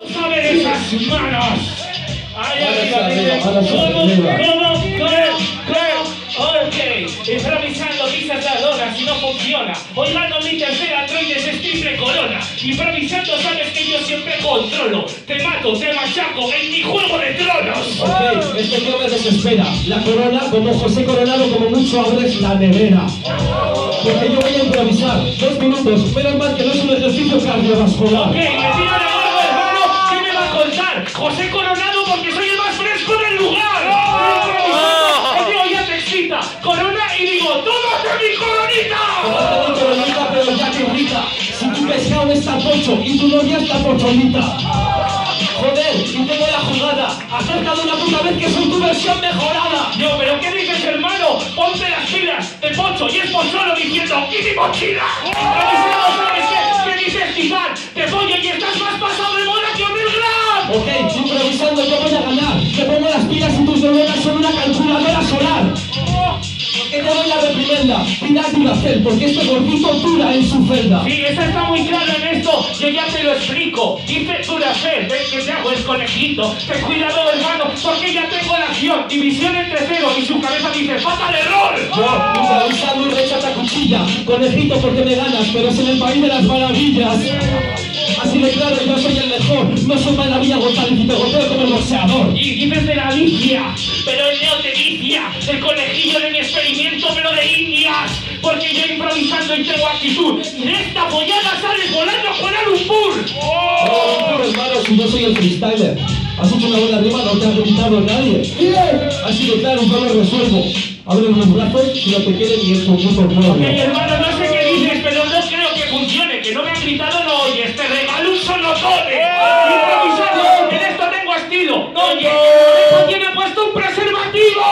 a ver esas manos. Ahí arriba, dice, manos ¿cómo, arriba. cómo, cómo, cómo? Ok, improvisando pisas la lona si no funciona. Oigando mi tercera androides es triple corona. Improvisando sabes que yo siempre controlo. Te mato, te machaco en mi juego de tronos. Ok, este tío me desespera. La corona, como José Coronado, como mucho abres la nevera. Porque yo voy a improvisar. Dos minutos. Menos mal que no es un ejercicio cardiovascular. Ok, me tiro contar? José Coronado porque soy el más fresco del lugar. Tío ya te excita. Corona y digo, ¡tómate mi coronita! Tómate mi coronita, pero ya te irrita. Si tu pescado está pocho y tu novia está pocholita. Joder, y tengo la jugada. Acerca de una puta vez que soy tu versión mejorada. Yo, pero ¿qué dices, hermano? Ponte las pilas, te pocho y es pocholo diciendo ¡Y mi mochila! ¿sabes qué? ¿Qué dices, Tizán? Te pollo y estás más pasado de moda que un. Ok, improvisando yo voy a ganar. Te pongo las pilas y tus neuronas son una calculadora solar. Que te doy la reprimenda. Pilar Duracell, porque este gordito dura en su celda. Sí, eso está muy claro en esto, yo ya te lo explico. Dice Duracell, ves que te hago el conejito. Ten cuidado, hermano, porque ya tengo la acción. División entre cero y su cabeza dice ¡Fatal error! Yo, improvisando y rechata cuchilla. Conejito porque me ganas, pero es en el país de las maravillas. Así de claro, No soy maravilla González y te golpeo como el boxeador. Y dices de la Alicia, pero el neo te vicia. El conejillo de mi experimento, pero de indias. Porque yo improvisando y tengo actitud. De esta pollada sales volando a Kuala Lumpur. No, hermano, si yo soy el freestyler. Has hecho una buena rima, no te ha gritado nadie. Así de claro, yo lo resuelvo. Abre los brazos si no te quieren y es tu puto Oye, esto tiene puesto un preservativo.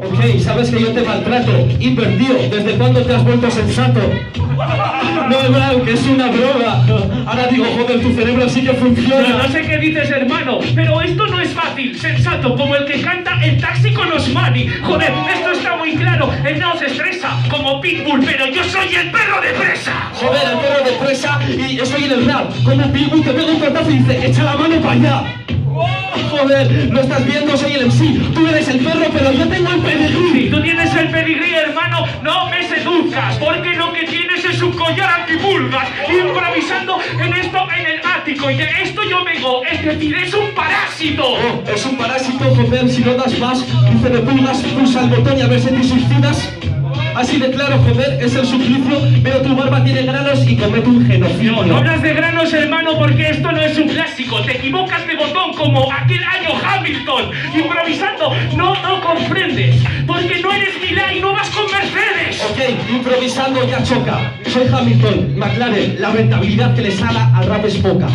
Ok, sabes que yo te maltrato y perdido. ¿Desde cuándo te has vuelto sensato? No, Brown, que es una droga. Ahora digo, joder, tu cerebro sí que funciona. no sé qué dices, hermano, pero esto no es fácil, sensato, como el que canta el taxi con Osmani. Joder, esto está muy claro, él no se estresa, como Pitbull, pero yo soy el perro de presa. Joder, el perro de presa y estoy en el rap. Como Pitbull te pego un tortazo y dice, echa la mano para allá. Joder, lo estás viendo, soy el MC. Tú eres el perro, pero yo tengo el Si pedigrí. tú tienes el pedigrí, hermano, no me seduzcas, porque lo que tienes es un collar antipulgas, improvisando en esto en el ático, y de esto yo vengo, es decir, es un parásito. Oh, es un parásito, joder, si no das más, dice de pulgas, pulsa el botón y a ver si te suicidas. Así de claro, joder, es el suplicio, pero tu barba tiene granos y comete un genocidio. No hablas de granos, hermano, porque esto no es un clásico. Te equivocas de botón como aquel año Hamilton. Improvisando, no, no comprendes. Porque no eres Milán y no vas con Mercedes. Ok, improvisando ya choca. Soy Hamilton, McLaren, la rentabilidad que le sala al rap es poca.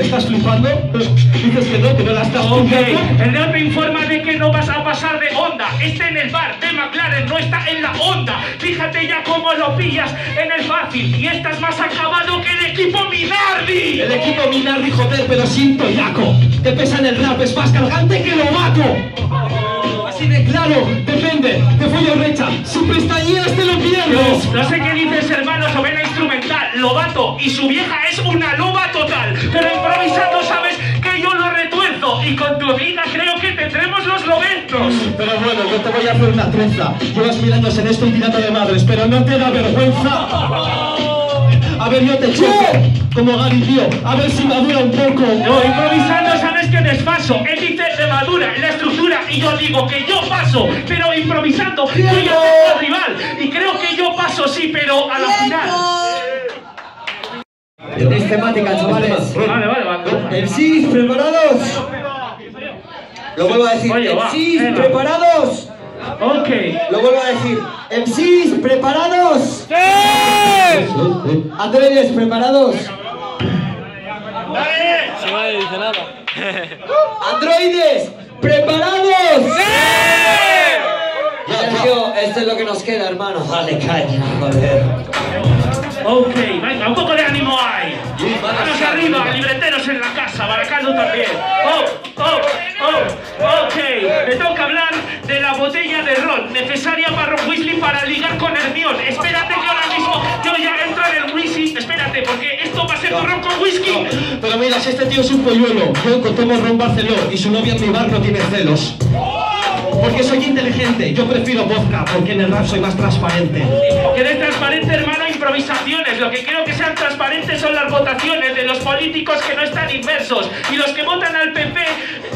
¿Estás flipando? Dices que no, que no la estás Ok, flipando. el rap informa de que no vas a pasar de onda. Este en el bar de McLaren no está en la onda. Fíjate ya cómo lo pillas en el fácil. Y estás más acabado que el equipo Minardi. El equipo Minardi, joder, pero siento yaco. Te pesa en el rap, es más cargante que lo mato. Así de claro, depende, te follo recha. Si pestañeas te lo pierdes. No sé qué dices, hermano, Lobato, y su vieja es una loba total. Pero improvisando sabes que yo lo retuerzo, y con tu amiga creo que tendremos los lobentos. Pero bueno, yo te voy a hacer una trenza. Llevas mil años en esto y tirando de madres, pero no te da vergüenza. A ver, yo te choco, como Gary, tío. A ver si madura un poco. No, improvisando sabes que desfaso. Él dice de madura la estructura, y yo digo que yo paso. Pero improvisando, yo ya tengo al rival, y creo que yo paso, sí, pero a la final. Tenéis temática, chavales. Vale, vale, vale. MCs, ¿preparados? Lo vuelvo a decir. MCs. ¿preparados? Ok. Lo vuelvo a decir. MCs, ¿preparados? Androides, ¿preparados? Androides, ¿preparados? Sergio, esto es lo que nos queda, hermano. Dale caña, joder. Ok, venga, un poco de ánimo hay. Manos arriba, libreteros en la casa, Baracaldo también. Oh, oh, oh, ok. Me toca hablar de la botella de ron necesaria para Ron Weasley para ligar con Hermione. Espérate que ahora mismo yo ya entro en el whisky. Espérate, porque esto va a ser tu ron con whisky. Pero mira, si este tío es un polluelo, yo tomo ron Barceló y su novia en mi bar no tiene celos. Porque soy inteligente, yo prefiero vodka, porque en el rap soy más transparente. Que de transparente, hermano, improvisaciones. Lo que creo que sean transparentes son las votaciones de los políticos que no están inversos. Y los que votan al PP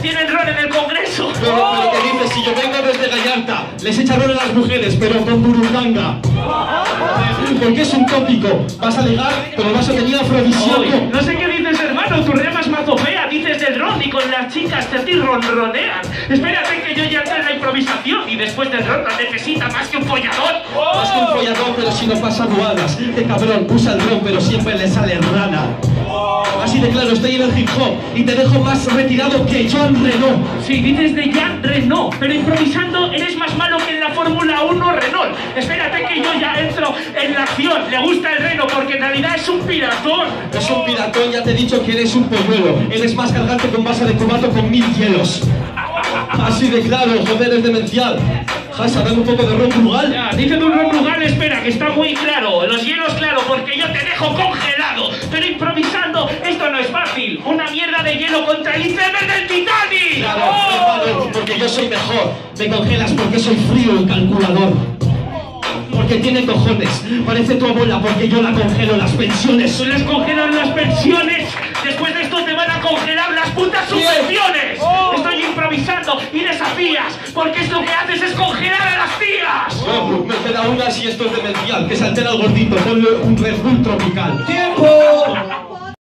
tienen ron en el Congreso. Pero, pero ¿qué dices? Si yo vengo desde Gallarta, les echaron a las mujeres, pero con burundanga. Porque es un tópico. Vas a ligar, pero vas a tener afrodisíaco. Las chicas te ti ronronean. Espérate que yo ya entré en la improvisación y después del ron no necesita más que un follador. Más que un follador, pero si no pasa aduanas. Este cabrón usa el ron, pero siempre le sale rana. Así de claro, estoy en el hip hop y te dejo más retirado que Joan Renault. Sí, dices de Jean Renault, pero improvisando eres más malo que en la Fórmula 1 Renault. Espérate en la acción. Le gusta el reno porque en realidad es un piratón. Es un piratón, ya te he dicho que eres un polluelo. Eres más cargante con base de cubato con mil hielos. Así de claro, joder, es demencial. Jasa, dame un poco de ron frugal. Ya, dice de un ron espera, que está muy claro. Los hielos, claro, porque yo te dejo congelado. Pero improvisando, esto no es fácil. Una mierda de hielo contra el iceberg del Titanic. Claro, ¡Oh! porque yo soy mejor. Me congelas porque soy frío y calculador. Porque tiene cojones. Parece tu abuela porque yo la congelo las pensiones. Tú les congelan las pensiones. Después de esto te van a congelar las putas subvenciones. Estoy improvisando y desafías. Porque es lo que haces es congelar a las tías. No, me queda una si esto es demencial. Que se altera el gordito. Ponle un Red Bull tropical. ¡Tiempo!